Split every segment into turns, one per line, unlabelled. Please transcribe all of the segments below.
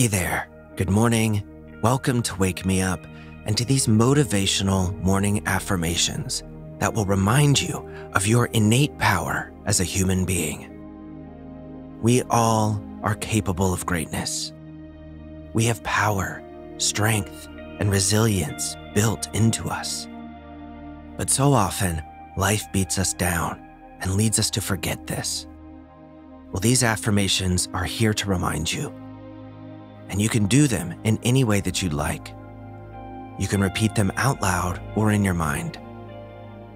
Hey there, good morning. Welcome to Wake Me Up and to these motivational morning affirmations that will remind you of your innate power as a human being. We all are capable of greatness. We have power, strength, and resilience built into us. But so often, life beats us down and leads us to forget this. Well, these affirmations are here to remind you. And you can do them in any way that you'd like. You can repeat them out loud or in your mind.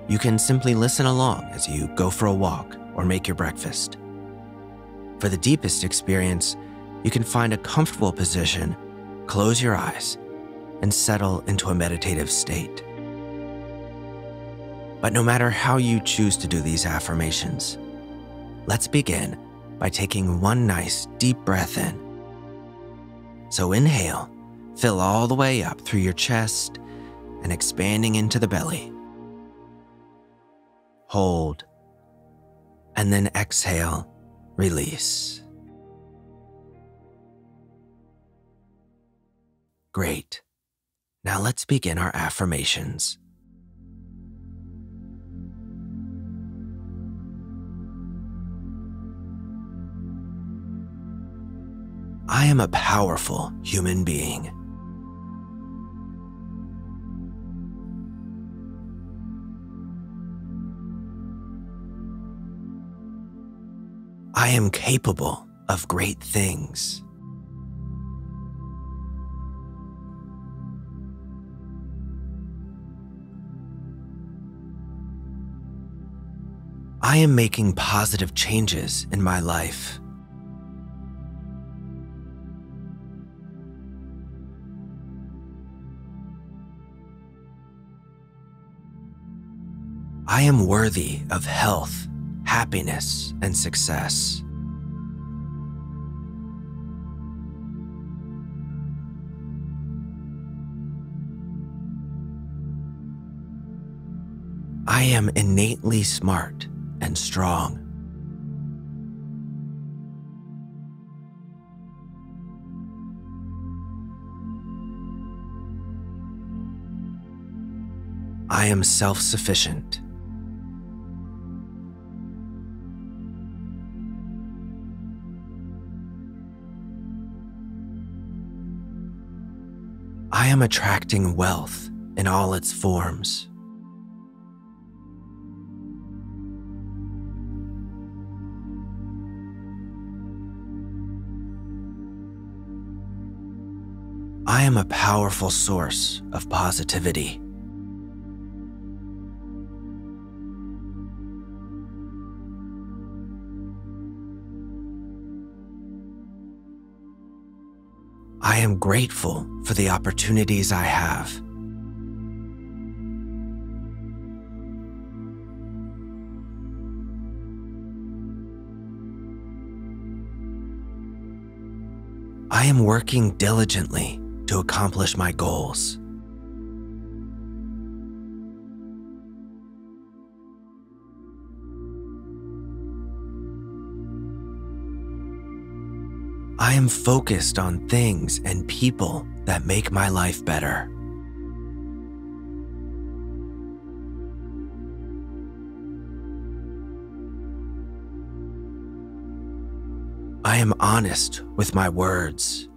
You can simply listen along as you go for a walk or make your breakfast. For the deepest experience, you can find a comfortable position, close your eyes, and settle into a meditative state. But no matter how you choose to do these affirmations, let's begin by taking one nice deep breath in. So inhale, fill all the way up through your chest and expanding into the belly. Hold, and then exhale, release. Great. Now let's begin our affirmations. I am a powerful human being. I am capable of great things. I am making positive changes in my life. I am worthy of health, happiness, and success. I am innately smart and strong. I am self sufficient. I am attracting wealth in all its forms. I am a powerful source of positivity. Am grateful for the opportunities I have. I am working diligently to accomplish my goals. I am focused on things and people that make my life better. I am honest with my words.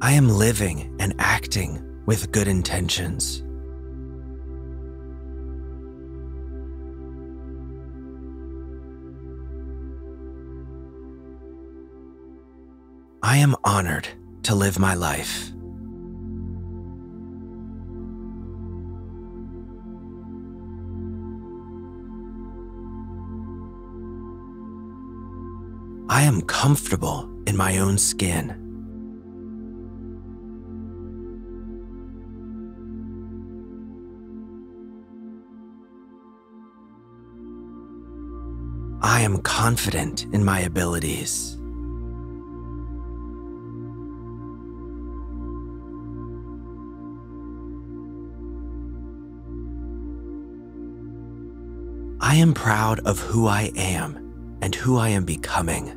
I am living and acting with good intentions. I am honored to live my life. I am comfortable in my own skin. I am confident in my abilities. I am proud of who I am and who I am becoming.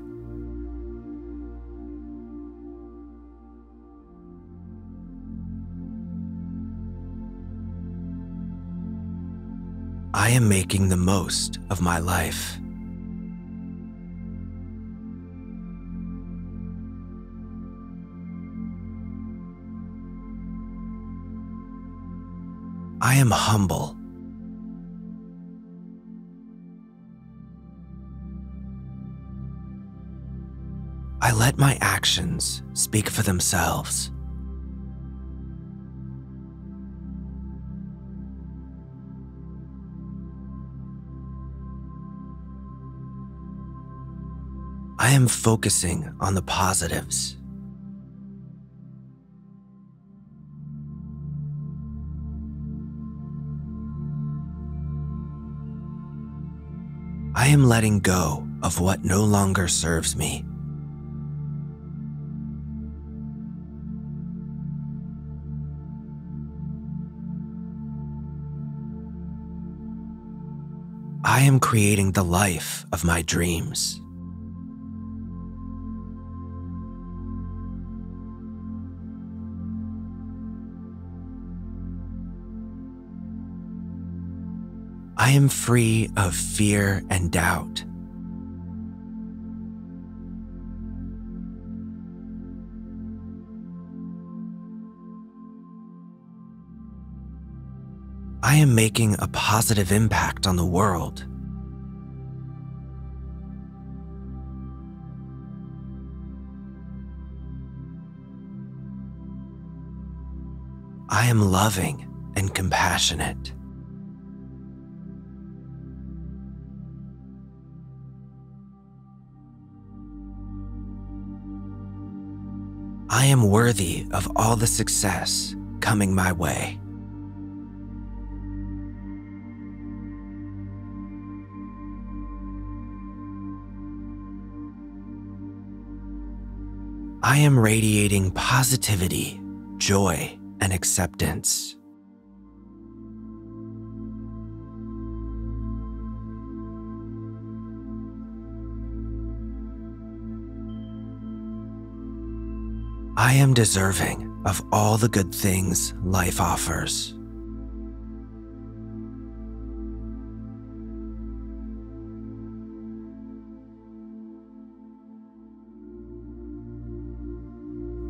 I am making the most of my life. I am humble. I let my actions speak for themselves. I am focusing on the positives. I am letting go of what no longer serves me. I am creating the life of my dreams. I am free of fear and doubt. I am making a positive impact on the world. I am loving and compassionate. I am worthy of all the success coming my way. I am radiating positivity, joy, and acceptance. I am deserving of all the good things life offers.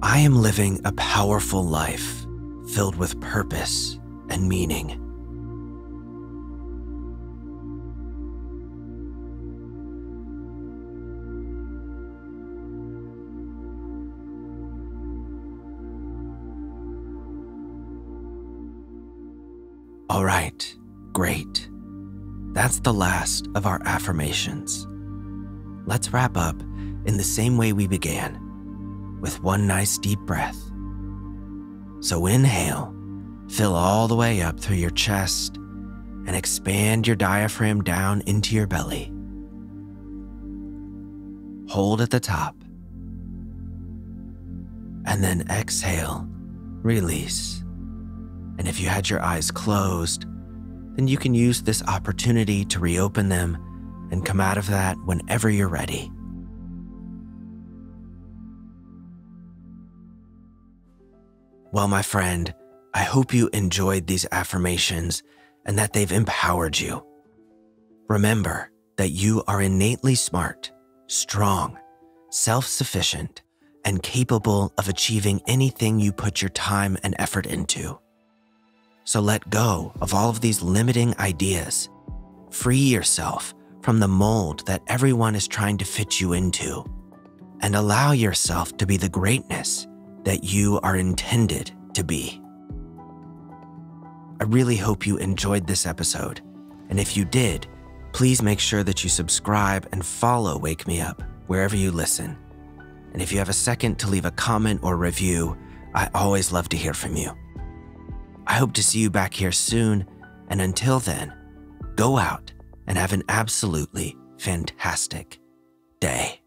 I am living a powerful life filled with purpose and meaning. All right, great. That's the last of our affirmations. Let's wrap up in the same way we began, with one nice deep breath. So inhale, fill all the way up through your chest, and expand your diaphragm down into your belly. Hold at the top. And then exhale, release. And if you had your eyes closed, then you can use this opportunity to reopen them and come out of that whenever you're ready. Well, my friend, I hope you enjoyed these affirmations and that they've empowered you. Remember that you are innately smart, strong, self sufficient, and capable of achieving anything you put your time and effort into. So let go of all of these limiting ideas. Free yourself from the mold that everyone is trying to fit you into. And allow yourself to be the greatness that you are intended to be. I really hope you enjoyed this episode. And if you did, please make sure that you subscribe and follow Wake Me Up wherever you listen. And if you have a second to leave a comment or review, I always love to hear from you. I hope to see you back here soon, and until then, go out and have an absolutely fantastic day.